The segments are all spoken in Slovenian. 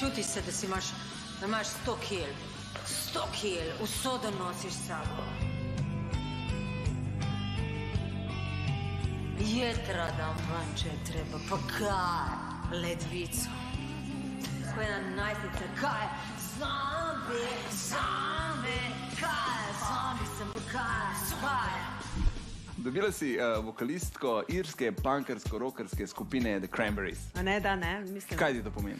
Čuti se, da si imaš, da imaš sto kil. Sto kil, vso da nosiš s sabo. Jetra dam ven, če je treba, pa kaj, ledvico. Ko je na najstnice, kaj, zombi, zombi, kaj, zombi sem, pa kaj, spaj. Dobila si uh, vokalistko irske punkersko-rockerske skupine The Cranberries. A ne, da ne, mislim. Kaj ti to pomeni?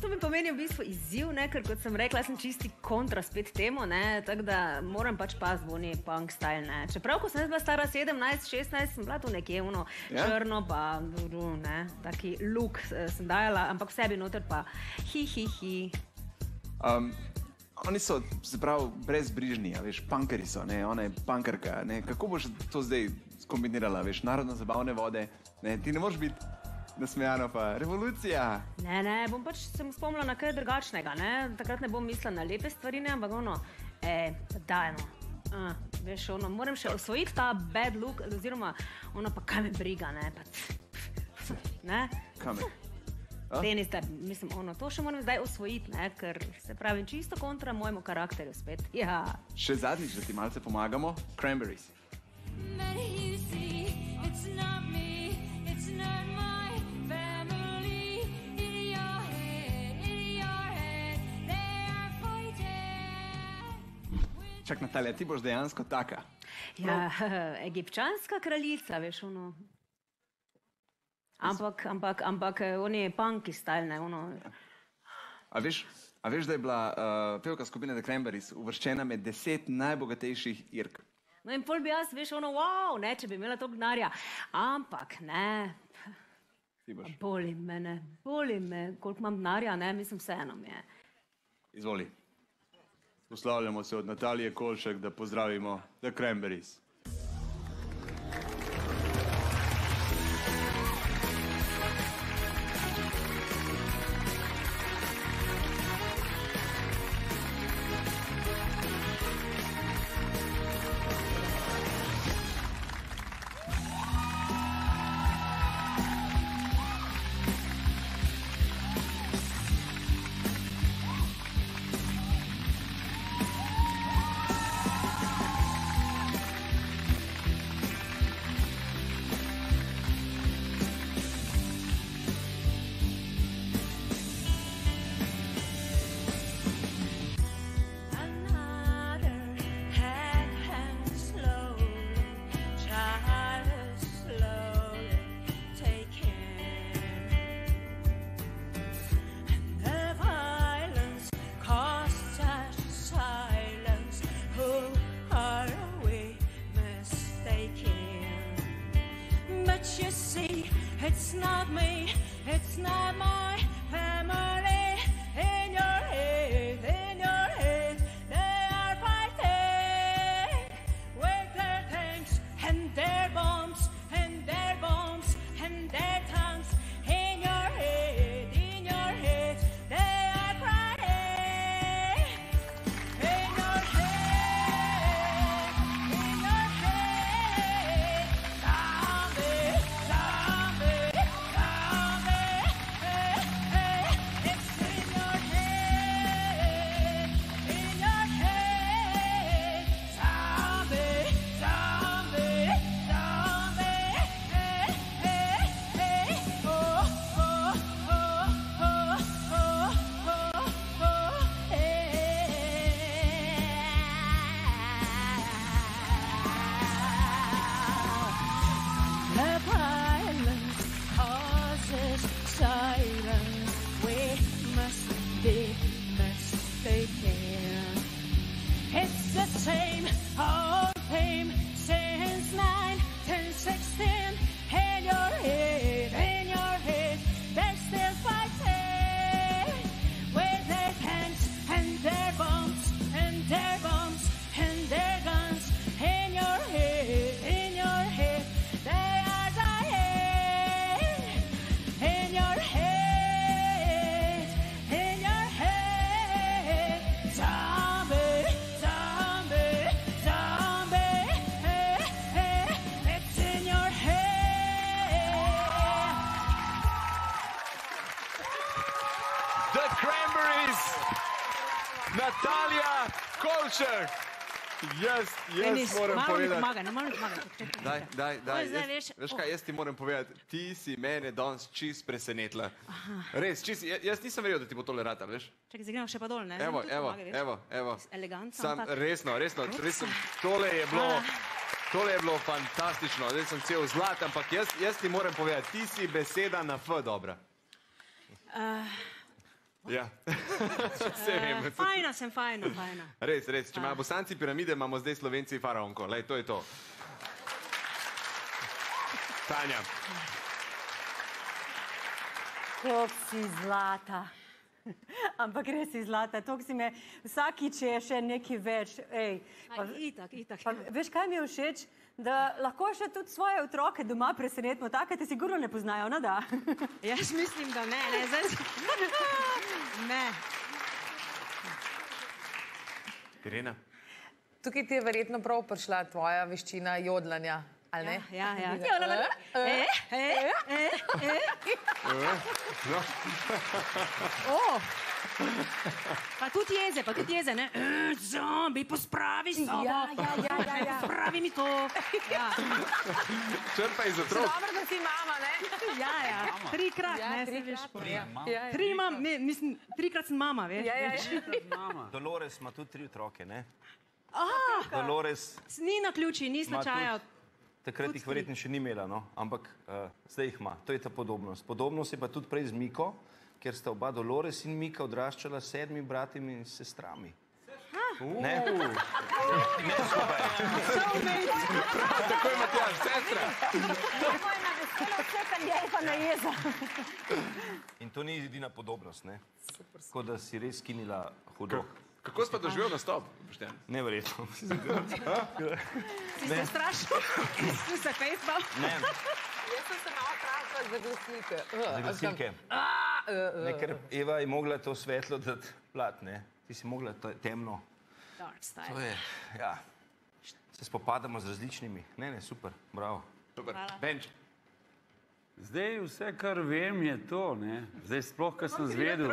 To mi pomeni v bistvu izziv, ne? ker kot sem rekla, sem čisti kontra spet temu, ne? tako da moram pač pa zvoni punk style. Ne? Čeprav, ko sem bila stara 17, 16, sem bila tu nekje uno, Ja? črno, pa ne? taki luk eh, sem dajala, ampak v sebi noter pa hi, hi, hi. Um, oni so, pravi, brezbrižni, a veš, punkeri so, ne, ona je punkerka. Ne. Kako boš to zdaj skombinirala, veš, narodno zabavne vode, ne, ti ne moreš biti nasmejana, pa revolucija. Ne, ne, bom pač se spomnila na kaj drugačnega. Ne? Takrat ne bom mislila na lepe stvari, ne? ampak ono, e, daj no. Uh, veš, ono, moram še osvojiti ta bad look, oziroma ono pa kaj me briga, ne. Pa, ne? Kam je? A? Tenis, da, mislim, ono, to še moram zdaj osvojiti, ne? ker se pravi čisto kontra mojemu karakterju spet. Ja. Še zadnjič, da ti malce pomagamo, Cranberries. Čak Natalija, ti boš dejansko taka. ja, egipčanska kraljica, veš, ono. Ampak, ampak, ampak, eh, oni je punki stalne, ono. A veš, a veš, da je bila uh, pevka skupine The Cranberries uvrščena med deset najbogatejših Irk? No in pol bi jaz, veš, ono, wow, ne, če bi imela to gnarja. Ampak, ne, boli me, ne, boli me, koliko imam gnarja, ne, mislim, vseeno mi je. Izvoli. Poslavljamo se od Natalije Kolšek, da pozdravimo The Cranberries. It's not me, it's not my family. Natalija Kolček! Jaz, jaz Denis, moram malo povedati. mi pomagaj. čakaj, čakaj, Daj, daj, daj. Jaz, veš, veš oh. kaj, jaz ti moram povedati, ti si mene danes čist presenetila. Res, čist, ja- jaz nisem verjel, da ti bo tole rata, veš? Čakaj, zdaj gremo še pa dol, ne? Evo, evo, pomagaj, veš. evo, evo. Elegantno, Sam, ampak- resno, resno, res sem, tole je bilo, tole je bilo fantastično, zdaj sem cel zlat, ampak jaz, jaz ti moram povedati, ti si beseda na F dobra. Ja, vse vem. Eh, Fajna sem, fajna, fajna. Res, res, če imajo bosanci piramide, imamo zdaj slovenci faraonko, lej, to je to. Tanja, Kako si zlata. Ampak res si zlata, to si me vsakič je še nekaj več. Ej, pa, Aj, Itak, itak. pa, veš, kaj mi je všeč? Da lahko še tudi svoje otroke doma presenetimo, take te sigurno ne poznajo, no da. Jaz mislim, da ne, ne, zdaj. Ne. Irena. Tukaj ti je verjetno prav prišla tvoja veščina jodlanja, ali ne? Ja, ja. ja. la, la, la. E, e, e, e. No, O. Pa tudi jeze, pa tudi jeze, ne? E, Zombi, pospravi sobo. Ja, ja, ja, ja, ja. Spravi mi to. Ja, črpaj iz otrok. Dobro, da si mama, ne? ja, ja. trikrat, Ja, ne, saj veš. trikrat. Ja, ja, ja. Tri imam, ne, mislim, trikrat sem mama, veš. Ja, ja, ja. Dolores ima tudi tri otroke, ne? Ah, Dolores, ni na ključi, ni značaja. takrat jih verjetno še ni imela, no? ampak uh, zdaj jih ima. To je ta podobnost. Podobnost je pa tudi prej z Miko, ker sta oba Dolores in Mika odraščala s sedmimi brati in sestrami. Ne? Ne skupaj. Tako je Matjaž, sestra. Tako veselo vse, kar pa na jeza. In to ni edina podobnost, ne? Tako da si res skinila hudo. Kako si pa doživel nastop? Boštjan? Neverjetno. Si se strašil, si se fejsbal. Ne, Jaz sem se malo vprašala za glasilke. za gasilke. Ne, ker Eva je mogla to svetlo dati plat, ne? Ti si mogla to temno. Dark To style. je, ja. Se spopadamo z različnimi. Ne, ne, super, bravo. Super. Benč. Zdaj vse, kar vem, je to. Ne? Zdaj sploh, kar sem zvedel,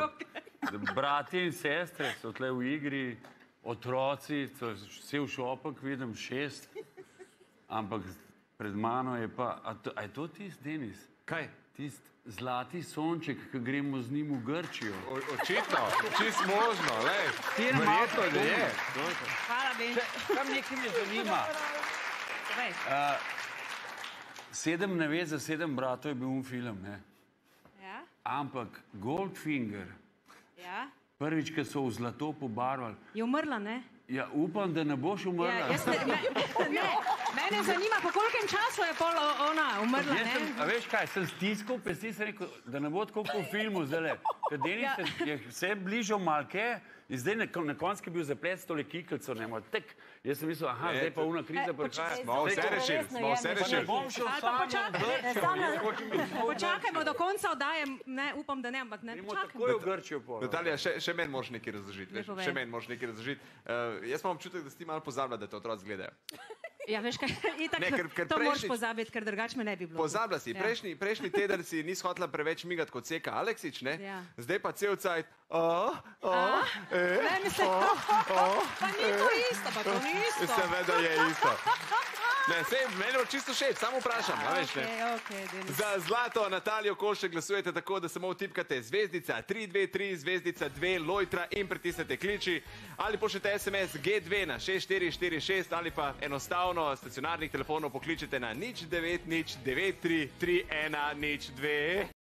da bratje in sestre so tle v igri, otroci, to v šopek vidim šest, ampak pred mano je pa, a, to, a je to tisti Denis? Kaj? Tisti zlati sonček, ki gremo z njim v Grčijo. O, očitno, čist možno, lej. Ti Verjetno, da je. Hvala, Ben. Kam nekaj me zanima. Povej. Sedem navez za sedem bratov je bil un film, ne? Ja, ampak Goldfinger, ja. Prvič, ko so v zlato pobarvali, Je umrla, ne? ja, upam, da ne boš umrla. Ja, jaz ne, me, ne, mene zanima, po kolikem času je pol ona umrla, Jaz sem, a veš kaj, sem stiskal pesti, sem rekel, da ne bo tako kot v filmu zdaj. Ker Denis Ja. je vse bližal malke in zdaj na, na koncu je bil zaplet s tole kiklico, ne more tek. Jaz sem mislil, aha, Ne, zdaj pa una kriza prihaja. počakaj, Smo vse rešili, smo vse. Pa ne rešili. bom šel Ali pa sam v počakaj, Grčijo. sam- jaz hočem biti tvoj Počakajmo do konca oddaje, ne, upam, da ne, ampak ne, počakajmo. takoj v Grčijo pol. Natalija, še, še meni moraš nekaj razložiti. Veš, povej. še meni moraš nekaj razložiti. Uh, jaz imam občutek, da si ti malo pozabila, da te otroci gledajo. Ja, veš kaj, itak, Ne, ker- ker to moraš prejšnjič- pozabiti, ker drugače me ne bi bilo. Pozabila si, Ja. prejšnji, prejšnji teden si nisi hotela preveč migati kot seka Aleksič, ne? Ja. Zdaj pa cel cajt. Oh, oh, eh, Ne, mislim, pa ni to isto, pa to ni isto. Seveda je isto. Ne, sej, meni je čisto všeč, samo vprašam. a veš. Okay, okay, Denis. Za zlato Natalijo Kolše glasujete tako, da samo vtipkate zvezdica 323, zvezdica 2, lojtra in pritisnete kliči ali pošljete SMS G2 na 6446 ali pa enostavno stacionarnih telefonov pokličete na nič 9 nič 93 31 nič 2.